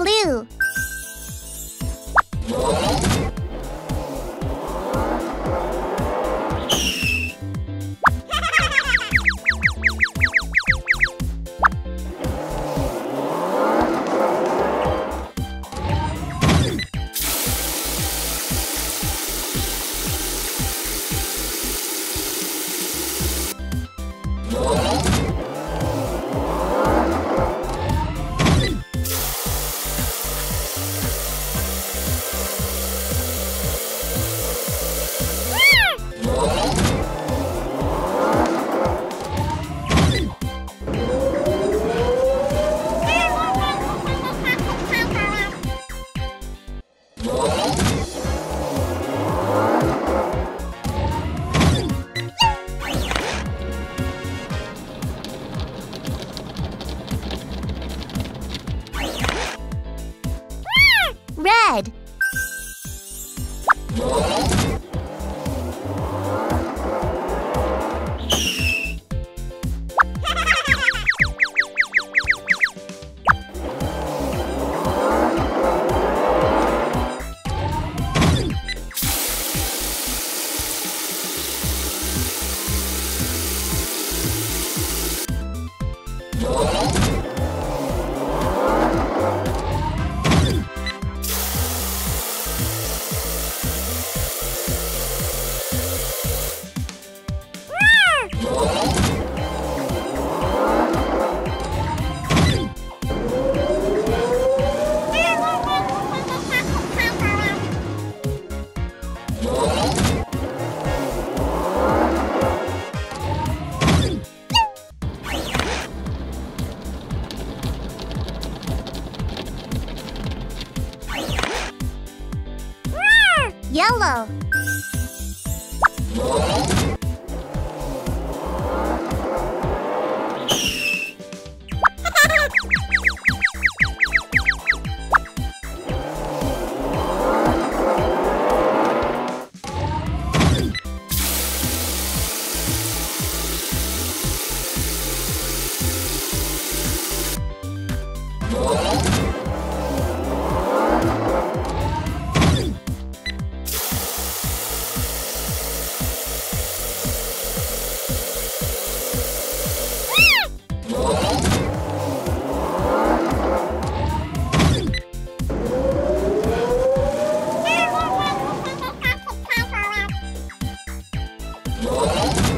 blue. Whoa! Hello. Música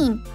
mean?